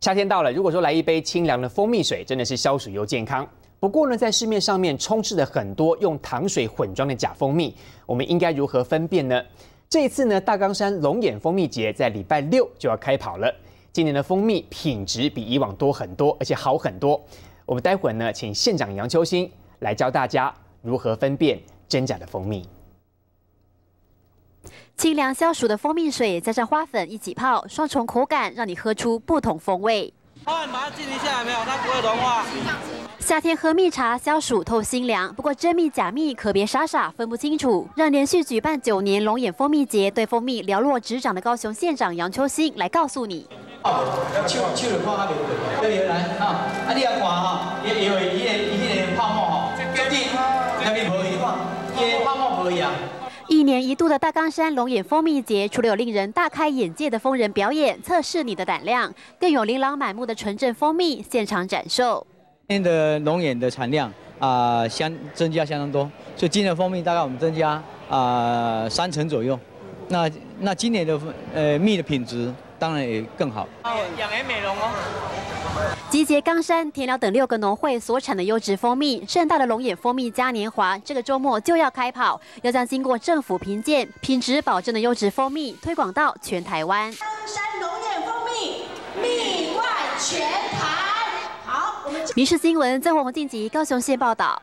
夏天到了，如果说来一杯清凉的蜂蜜水，真的是消暑又健康。不过呢，在市面上面充斥着很多用糖水混装的假蜂蜜，我们应该如何分辨呢？这一次呢，大冈山龙眼蜂蜜节在礼拜六就要开跑了。今年的蜂蜜品质比以往多很多，而且好很多。我们待会儿呢，请县长杨秋兴来教大家如何分辨真假的蜂蜜。清凉消暑的蜂蜜水，加上花粉一起泡，双重口感让你喝出不同风味。把它浸一下，没有？它不会融化。夏天喝蜜茶消暑透心凉，不过真蜜假蜜可别傻傻分不清楚。让连续举办九年龙眼蜂蜜节对蜂蜜了若指掌的高雄县长杨秋兴来告诉你。哦，手手就看下面对，对来啊，啊你也看哈，因因为伊个伊个泡沫吼，究竟下面无一样，伊个泡沫无一样。一年一度的大冈山龙眼蜂蜜节，除了有令人大开眼界的疯人表演，测试你的胆量，更有琳琅满目的纯正蜂蜜现场展售。今年的龙眼的产量啊，相增加相当多，所以今年的蜂蜜大概我们增加啊三成左右。那那今年的呃蜜的品质当然也更好。养颜美容哦。集结冈山、田寮等六个农会所产的优质蜂蜜，盛大的龙眼蜂蜜嘉年华这个周末就要开跑，要将经过政府评鉴、品质保证的优质蜂蜜推广到全台湾。冈山龙眼蜂蜜，蜜冠全台。好，我们民事新闻曾宏晋级高雄县报道。